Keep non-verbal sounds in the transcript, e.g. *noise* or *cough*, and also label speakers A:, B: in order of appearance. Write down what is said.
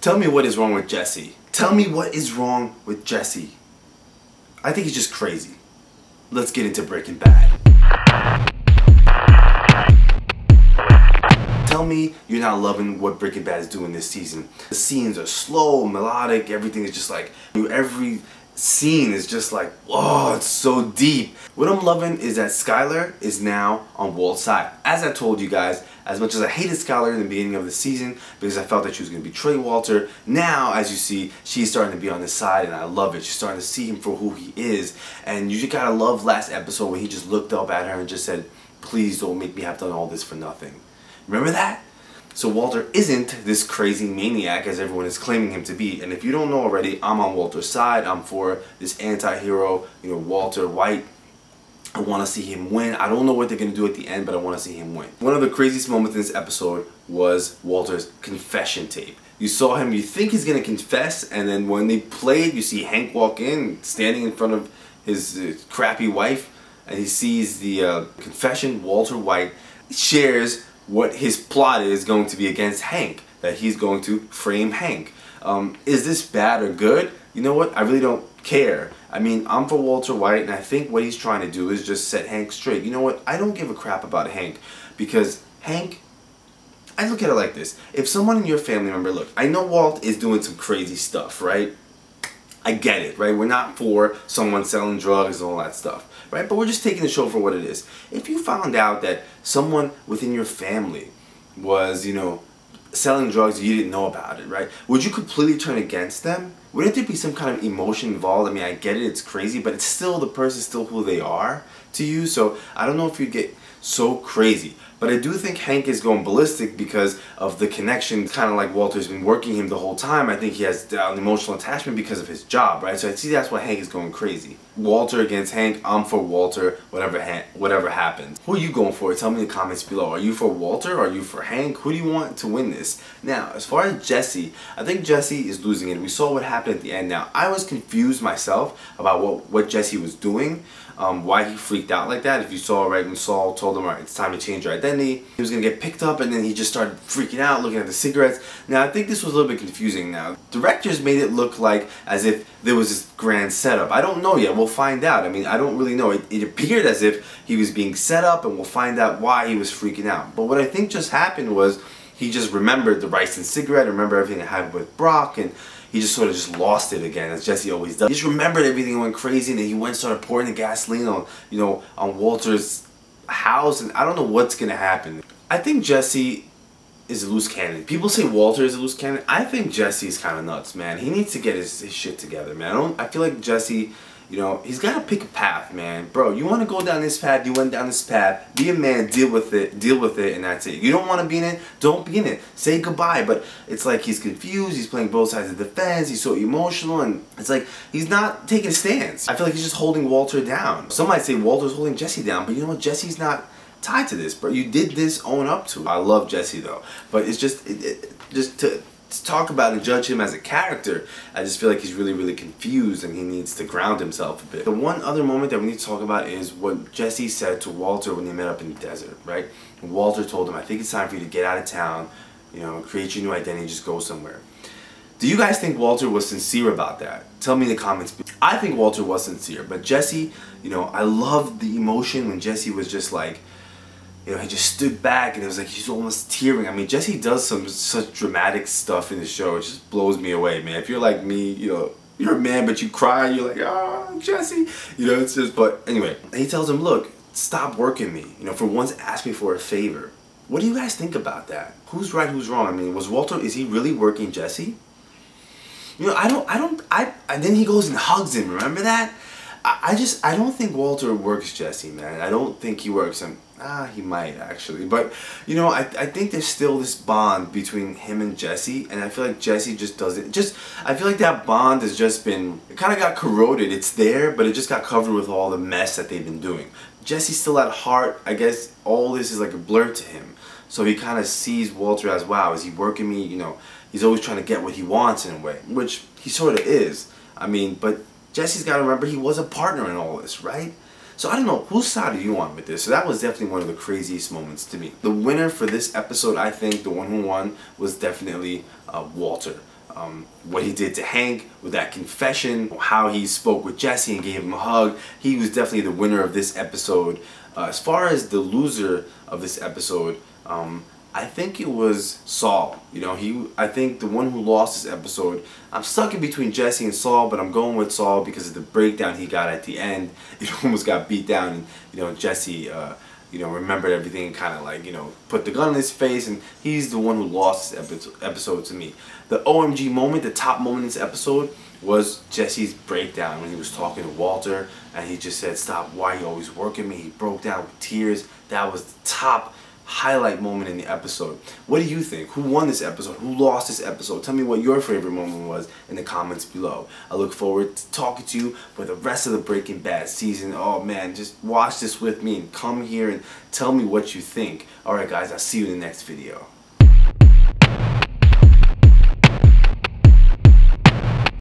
A: Tell me what is wrong with Jesse. Tell me what is wrong with Jesse. I think he's just crazy. Let's get into Breaking Bad. Tell me you're not loving what Breaking Bad is doing this season. The scenes are slow, melodic, everything is just like, every scene is just like, oh, it's so deep. What I'm loving is that Skyler is now on Walt's side. As I told you guys, as much as I hated Skyler in the beginning of the season because I felt that she was going to betray Walter, now, as you see, she's starting to be on his side and I love it. She's starting to see him for who he is. And you just gotta love last episode when he just looked up at her and just said, please don't make me have done all this for nothing. Remember that? So Walter isn't this crazy maniac as everyone is claiming him to be. And if you don't know already, I'm on Walter's side. I'm for this anti-hero, you know, Walter White. I want to see him win. I don't know what they're going to do at the end, but I want to see him win. One of the craziest moments in this episode was Walter's confession tape. You saw him, you think he's going to confess, and then when they played, you see Hank walk in, standing in front of his uh, crappy wife, and he sees the uh, confession. Walter White shares what his plot is going to be against Hank, that he's going to frame Hank. Um, is this bad or good? You know what? I really don't care. I mean, I'm for Walter White, and I think what he's trying to do is just set Hank straight. You know what? I don't give a crap about Hank because Hank, I look at it like this. If someone in your family member, look, I know Walt is doing some crazy stuff, right? I get it, right? We're not for someone selling drugs and all that stuff right? But we're just taking the show for what it is. If you found out that someone within your family was, you know, selling drugs you didn't know about it, right? Would you completely turn against them? Wouldn't there be some kind of emotion involved? I mean, I get it, it's crazy, but it's still the person, still who they are to you. So I don't know if you'd get so crazy. But I do think Hank is going ballistic because of the connection, kind of like Walter's been working him the whole time. I think he has uh, an emotional attachment because of his job, right? So I see that's why Hank is going crazy. Walter against Hank, I'm for Walter, whatever ha whatever happens. Who are you going for? Tell me in the comments below. Are you for Walter? Are you for Hank? Who do you want to win this? Now, as far as Jesse, I think Jesse is losing it. We saw what happened at the end. Now, I was confused myself about what, what Jesse was doing um, why he freaked out like that. If you saw right when Saul told him, right, it's time to change your identity, he was gonna get picked up, and then he just started freaking out, looking at the cigarettes. Now I think this was a little bit confusing. Now directors made it look like as if there was this grand setup. I don't know yet. We'll find out. I mean, I don't really know. It, it appeared as if he was being set up, and we'll find out why he was freaking out. But what I think just happened was he just remembered the ricin cigarette, remember everything that happened with Brock, and he just sort of just lost it again, as Jesse always does. He just remembered everything went crazy, and then he went and started pouring the gasoline on, you know, on Walter's house, and I don't know what's gonna happen. I think Jesse is a loose cannon. People say Walter is a loose cannon. I think Jesse is kind of nuts, man. He needs to get his, his shit together, man. I don't. I feel like Jesse you know, he's got to pick a path, man. Bro, you want to go down this path, you went down this path. Be a man, deal with it, deal with it, and that's it. You don't want to be in it, don't be in it. Say goodbye. But it's like he's confused, he's playing both sides of the fence, he's so emotional, and it's like he's not taking a stance. I feel like he's just holding Walter down. Some might say Walter's holding Jesse down, but you know what? Jesse's not tied to this, bro. You did this, own up to it. I love Jesse, though. But it's just, it, it, just to to talk about and judge him as a character, I just feel like he's really, really confused and he needs to ground himself a bit. The one other moment that we need to talk about is what Jesse said to Walter when they met up in the desert, right? And Walter told him, I think it's time for you to get out of town, you know, create your new identity, just go somewhere. Do you guys think Walter was sincere about that? Tell me in the comments. I think Walter was sincere, but Jesse, you know, I love the emotion when Jesse was just like, you know, he just stood back and it was like he's almost tearing. I mean, Jesse does some such dramatic stuff in the show. It just blows me away, man. If you're like me, you know, you're a man, but you cry, you're like, oh, Jesse. You know, it's just, but anyway. he tells him, look, stop working me. You know, for once, ask me for a favor. What do you guys think about that? Who's right, who's wrong? I mean, was Walter, is he really working Jesse? You know, I don't, I don't, I, and then he goes and hugs him, remember that? I, just, I don't think Walter works Jesse, man. I don't think he works him. Ah, he might actually. But, you know, I, I think there's still this bond between him and Jesse. And I feel like Jesse just doesn't. Just, I feel like that bond has just been. It kind of got corroded. It's there, but it just got covered with all the mess that they've been doing. Jesse's still at heart. I guess all this is like a blur to him. So he kind of sees Walter as, wow, is he working me? You know, he's always trying to get what he wants in a way. Which he sort of is. I mean, but Jesse's got to remember he was a partner in all this, right? So I don't know, whose side are you on with this? So that was definitely one of the craziest moments to me. The winner for this episode, I think, the one who won, was definitely uh, Walter. um, what he did to Hank with that confession, how he spoke with Jesse and gave him a hug. He was definitely the winner of this episode. Uh, as far as the loser of this episode, um, I think it was Saul. You know, he. I think the one who lost this episode. I'm stuck in between Jesse and Saul, but I'm going with Saul because of the breakdown he got at the end. *laughs* He almost got beat down, and you know Jesse. Uh, you know, remembered everything and kind of like, you know, put the gun in his face and he's the one who lost this episode to me. The OMG moment, the top moment in this episode was Jesse's breakdown when he was talking to Walter and he just said, stop, why are you always working me? He broke down with tears. That was the top highlight moment in the episode. What do you think? Who won this episode? Who lost this episode? Tell me what your favorite moment was in the comments below. I look forward to talking to you for the rest of the Breaking Bad season. Oh man, just watch this with me and come here and tell me what you think. Alright guys, I'll see you in the next video.